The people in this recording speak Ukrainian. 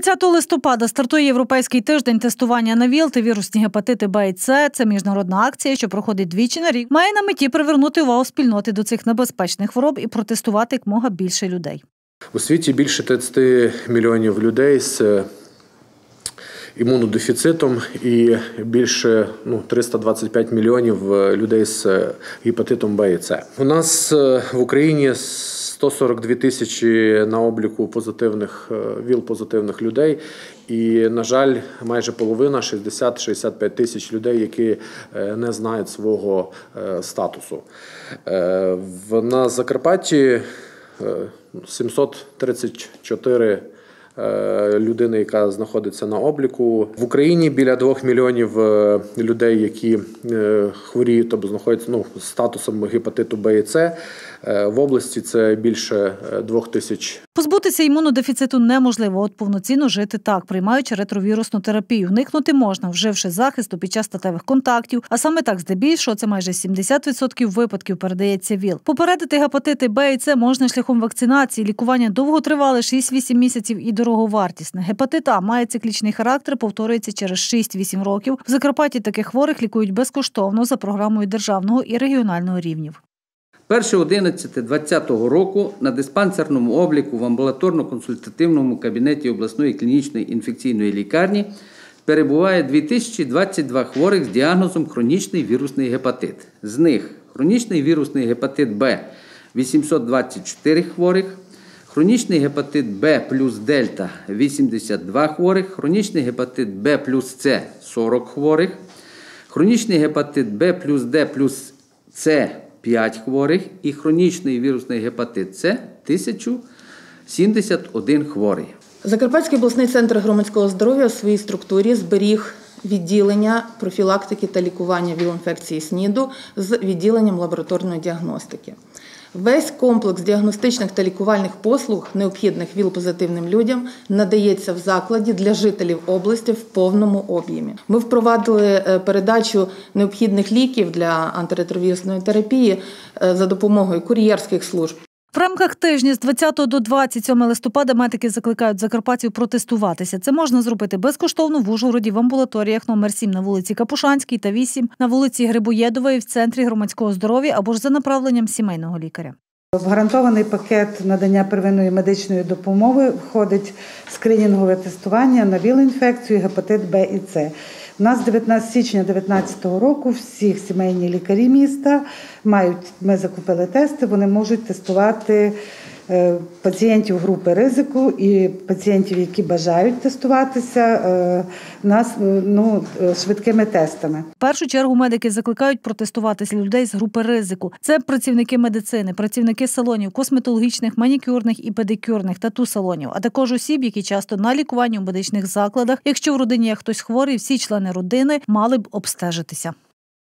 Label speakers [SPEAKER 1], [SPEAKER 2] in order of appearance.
[SPEAKER 1] 20 листопада стартує європейський тиждень тестування на ВІЛ та вірусні гепатити Б і С. Це міжнародна акція, що проходить двічі на рік. Має на меті привернути увагу спільноти до цих небезпечних хвороб і протестувати якмога більше людей.
[SPEAKER 2] У світі більше 30 мільйонів людей з е, імунодефіцитом і більше ну, 325 мільйонів е, людей з е, гепатитом Б і С. У нас в Україні 142 тисячі на обліку позитивних ВІЛ-позитивних людей. І, на жаль, майже половина 60-65 тисяч людей, які не знають свого статусу. На Закарпатті 734 Е, людини, яка знаходиться на обліку в Україні. Біля двох мільйонів е, людей, які е, хворіють, тобто знаходяться ну, статусом гепатиту Б і С. В області це більше двох тисяч.
[SPEAKER 1] Позбутися імунодефіциту неможливо, от повноцінно жити так, приймаючи ретровірусну терапію. Уникнути можна, вживши захисту під час статевих контактів. А саме так, здебільшого, це майже 70% випадків передається ВІЛ. Попередити гепатити Б і С можна шляхом вакцинації. Лікування довго тривали 6-8 місяців і дороговартісне. Гепатит А має циклічний характер, повторюється через 6-8 років. В Закарпатті таких хворих лікують безкоштовно за програмою державного і регіонального рівнів.
[SPEAKER 3] 1.11.2020 року на диспансерному обліку в амбулаторно-консультативному кабінеті обласної клінічної інфекційної лікарні перебуває 2022 хворих з діагнозом хронічний вірусний гепатит. З них хронічний вірусний гепатит Б 824 хворих, Хронічний гепатит Б плюс Дельта 82 хворих, хронічний гепатит Б плюс С 40 хворих, хронічний гепатит Б плюс Д плюс С 5 хворих і хронічний вірусний гепатит С 1071 хворий.
[SPEAKER 4] Закарпатський обласний центр громадського здоров'я у своїй структурі зберіг відділення профілактики та лікування віл-інфекції СНІДу з відділенням лабораторної діагностики. Весь комплекс діагностичних та лікувальних послуг, необхідних ВІЛ-позитивним людям, надається в закладі для жителів області в повному об'ємі. Ми впровадили е, передачу необхідних ліків для антиретровірусної терапії е, за допомогою кур'єрських служб.
[SPEAKER 1] В рамках тижня з 20 до 27 листопада медики закликають закарпатців протестуватися. Це можна зробити безкоштовно в Ужгороді в амбулаторіях номер 7 на вулиці Капушанській та 8 на вулиці Грибоєдової в центрі громадського здоров'я або ж за направленням сімейного лікаря.
[SPEAKER 5] В гарантований пакет надання первинної медичної допомоги входить скринінгове тестування на віл-інфекцію, гепатит Б і С. У нас 19 січня 2019 року всі сімейні лікарі міста мають, ми закупили тести, вони можуть тестувати пацієнтів групи ризику і пацієнтів, які бажають тестуватися, е, нас е, ну швидкими тестами.
[SPEAKER 1] В першу чергу медики закликають протестуватися людей з групи ризику. Це працівники медицини, працівники салонів, косметологічних, манікюрних і педикюрних тату салонів, а також осіб, які часто на лікуванні у медичних закладах. Якщо в родині є хтось хворий, всі члени родини мали б обстежитися.